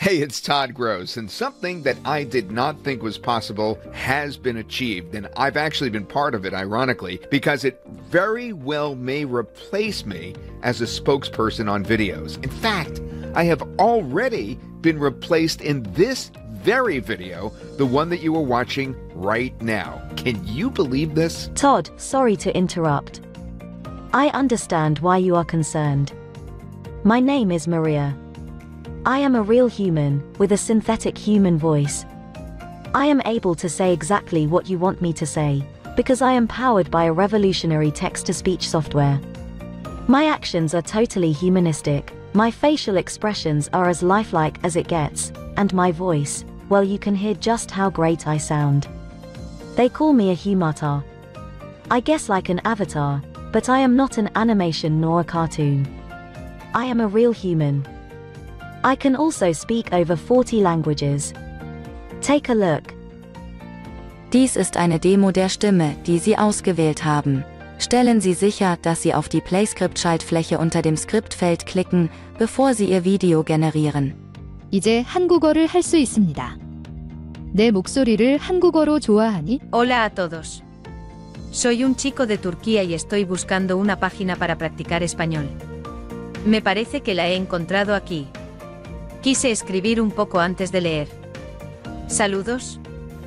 Hey, it's Todd Gross, and something that I did not think was possible has been achieved. And I've actually been part of it, ironically, because it very well may replace me as a spokesperson on videos. In fact, I have already been replaced in this very video, the one that you are watching right now. Can you believe this? Todd, sorry to interrupt. I understand why you are concerned. My name is Maria. I am a real human, with a synthetic human voice. I am able to say exactly what you want me to say, because I am powered by a revolutionary text-to-speech software. My actions are totally humanistic, my facial expressions are as lifelike as it gets, and my voice, well you can hear just how great I sound. They call me a humatar. I guess like an avatar, but I am not an animation nor a cartoon. I am a real human. I can also speak over 40 languages. Take a look. Dies ist eine Demo der Stimme, die Sie ausgewählt haben. Stellen Sie sicher, dass Sie auf die PlayScript-Schaltfläche unter dem Skriptfeld klicken, bevor Sie Ihr Video generieren. 이제 한국어를 할 수 있습니다. 내 목소리를 한국어로 좋아하니? Hola a todos. Soy un chico de Turquía y estoy buscando una página para practicar español. Me parece que la he encontrado aquí. Quise escribir un poco antes de leer. Saludos.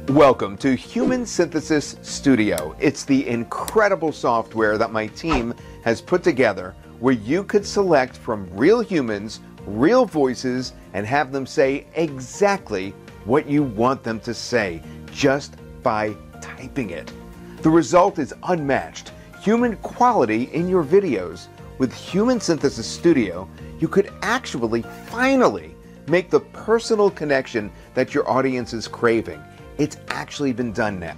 Welcome to Human Synthesys Studio. It's the incredible software that my team has put together where you could select from real humans, real voices, and have them say exactly what you want them to say just by typing it. The result is unmatched. Human quality in your videos. With Human Synthesys Studio, you could actually finally make the personal connection that your audience is craving. It's actually been done now.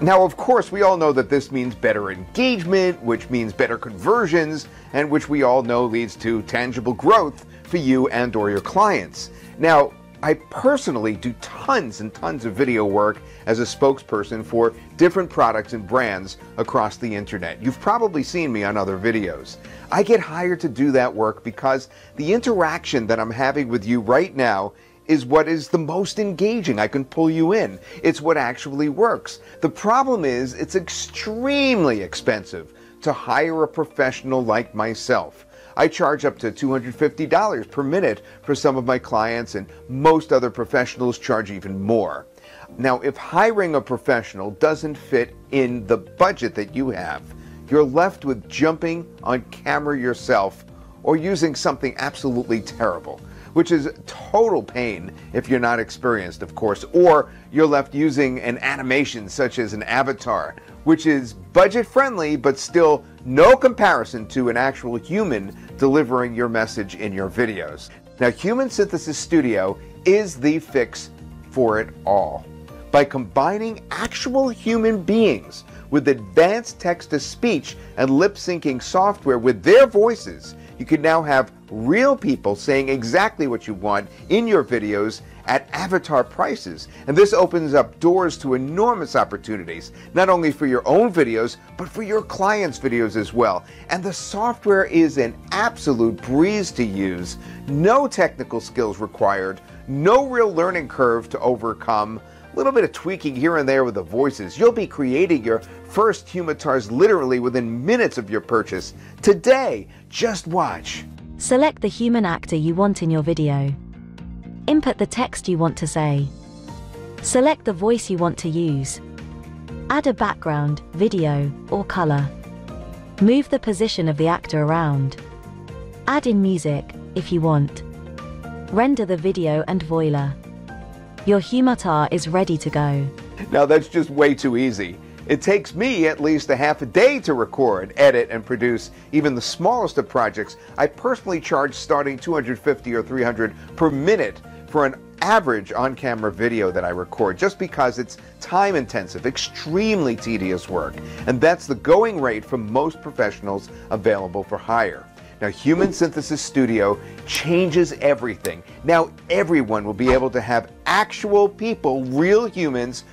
Now, of course, we all know that this means better engagement, which means better conversions, and which we all know leads to tangible growth for you and or your clients. Now, I personally do tons and tons of video work as a spokesperson for different products and brands across the internet. You've probably seen me on other videos. I get hired to do that work because the interaction that I'm having with you right now is what is the most engaging. I can pull you in. It's what actually works. The problem is it's extremely expensive to hire a professional like myself. I charge up to $250 per minute for some of my clients, and most other professionals charge even more. Now, if hiring a professional doesn't fit in the budget that you have, you're left with jumping on camera yourself or using something absolutely terrible, which is total pain if you're not experienced, of course, or you're left using an animation such as an avatar, which is budget friendly but still no comparison to an actual human delivering your message in your videos. Now, Human Synthesys Studio is the fix for it all. By combining actual human beings with advanced text to speech and lip syncing software with their voices, you can now have real people saying exactly what you want in your videos at avatar prices. And this opens up doors to enormous opportunities, not only for your own videos, but for your clients' videos as well. And the software is an absolute breeze to use, no technical skills required, no real learning curve to overcome. A little bit of tweaking here and there with the voices. You'll be creating your first Humatars literally within minutes of your purchase. Today, just watch. Select the human actor you want in your video. Input the text you want to say. Select the voice you want to use. Add a background, video, or color. Move the position of the actor around. Add in music, if you want. Render the video and voila. Your Humatar is ready to go. Now that's just way too easy. It takes me at least a half a day to record, edit, and produce even the smallest of projects. I personally charge starting 250 or 300 per minute for an average on-camera video that I record just because it's time intensive, extremely tedious work. And that's the going rate for most professionals available for hire. Now, Human Synthesys Studio changes everything. Now, everyone will be able to have actual people, real humans,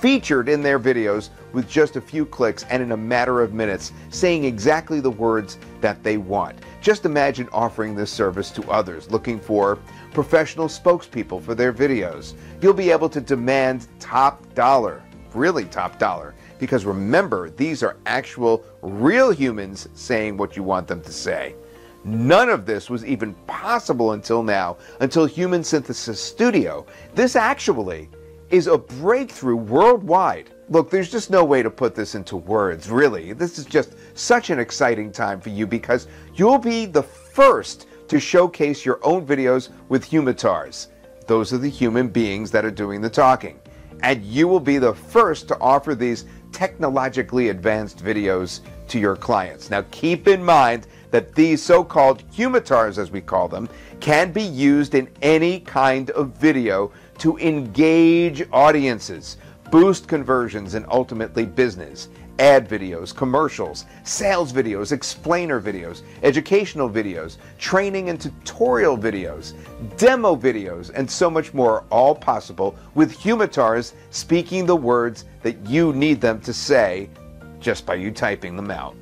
featured in their videos with just a few clicks and in a matter of minutes, saying exactly the words that they want. Just imagine offering this service to others looking for professional spokespeople for their videos. You'll be able to demand top dollar, really top dollar, because remember, these are actual real humans saying what you want them to say. None of this was even possible until now, until Human Synthesys Studio. This actually is a breakthrough worldwide. Look, there's just no way to put this into words, really. This is just such an exciting time for you because you'll be the first to showcase your own videos with humatars. Those are the human beings that are doing the talking. And you will be the first to offer these technologically advanced videos to your clients. Now, keep in mind that these so called humatars, as we call them, can be used in any kind of video to engage audiences, boost conversions, and ultimately business. Ad videos, commercials, sales videos, explainer videos, educational videos, training and tutorial videos, demo videos, and so much more, all possible with humatars speaking the words that you need them to say just by you typing them out.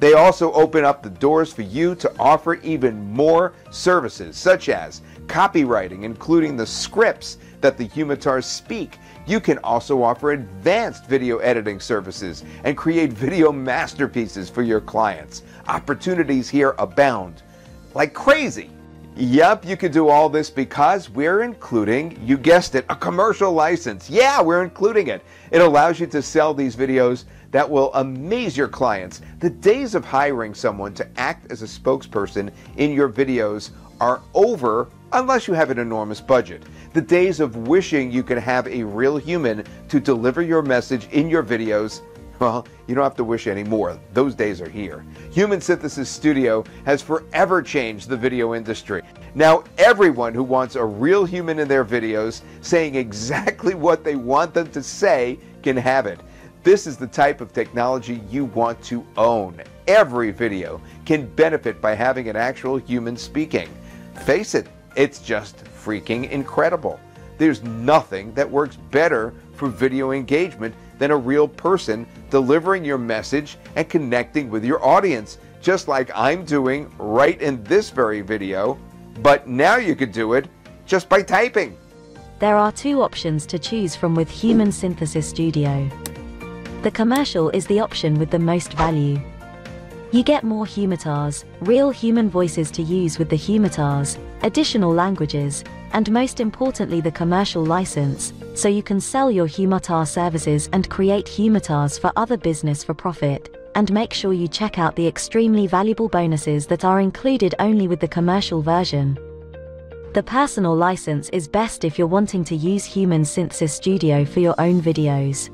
They also open up the doors for you to offer even more services, such as copywriting, including the scripts that the Humatars speak. You can also offer advanced video editing services and create video masterpieces for your clients. Opportunities here abound like crazy. Yep, you can do all this because we're including, you guessed it, a commercial license. Yeah, we're including it. It allows you to sell these videos that will amaze your clients. The days of hiring someone to act as a spokesperson in your videos are over unless you have an enormous budget. The days of wishing you could have a real human to deliver your message in your videos well, you don't have to wish anymore. Those days are here. Human Synthesys Studio has forever changed the video industry. Now, everyone who wants a real human in their videos saying exactly what they want them to say can have it. This is the type of technology you want to own. Every video can benefit by having an actual human speaking. Face it, it's just freaking incredible. There's nothing that works better for video engagement than a real person delivering your message and connecting with your audience, just like I'm doing right in this very video. But now you could do it just by typing. There are two options to choose from with Human Synthesys Studio. The commercial is the option with the most value. You get more humatars, real human voices to use with the humatars, additional languages, and most importantly the commercial license, so you can sell your humatar services and create humatars for other business for profit, and make sure you check out the extremely valuable bonuses that are included only with the commercial version. The personal license is best if you're wanting to use Human Synthesys Studio for your own videos.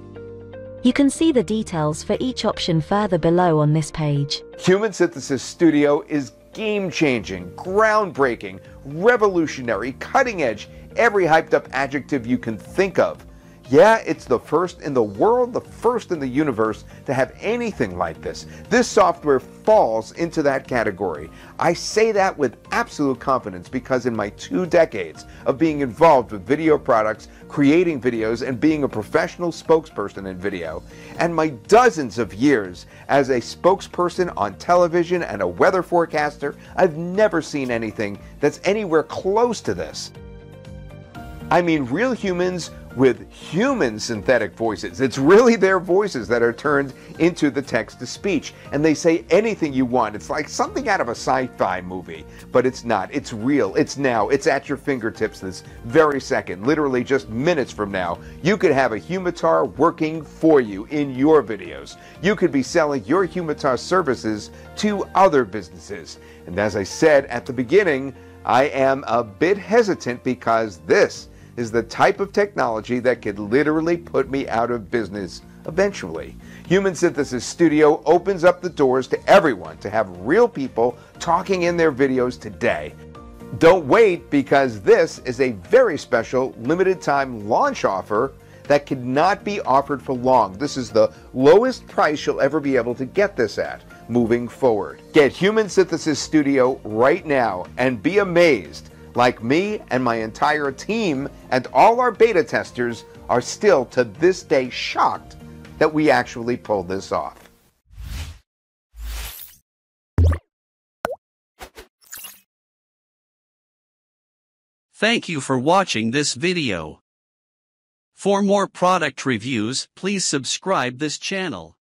You can see the details for each option further below on this page. Human Synthesys Studio is game changing, groundbreaking, revolutionary, cutting edge, every hyped up adjective you can think of. Yeah, it's the first in the world, the first in the universe to have anything like this. This software falls into that category. I say that with absolute confidence because in my two decades of being involved with video products, creating videos, and being a professional spokesperson in video, and my dozens of years as a spokesperson on television and a weather forecaster, I've never seen anything that's anywhere close to this. I mean, real humans with human synthetic voices. It's really their voices that are turned into the text to speech, and they say anything you want. It's like something out of a sci fi movie, but it's not. It's real. It's now. It's at your fingertips this very second, literally just minutes from now. You could have a Humatar working for you in your videos. You could be selling your Humatar services to other businesses. And as I said at the beginning, I am a bit hesitant because this is the type of technology that could literally put me out of business eventually. Human Synthesys Studio opens up the doors to everyone to have real people talking in their videos today. Don't wait because this is a very special limited time launch offer that could not be offered for long. This is the lowest price you'll ever be able to get this at moving forward. Get Human Synthesys Studio right now and be amazed like me and my entire team and all our beta testers are still to this day shocked that we actually pulled this off. Thank you for watching this video. For more product reviews, please subscribe this channel.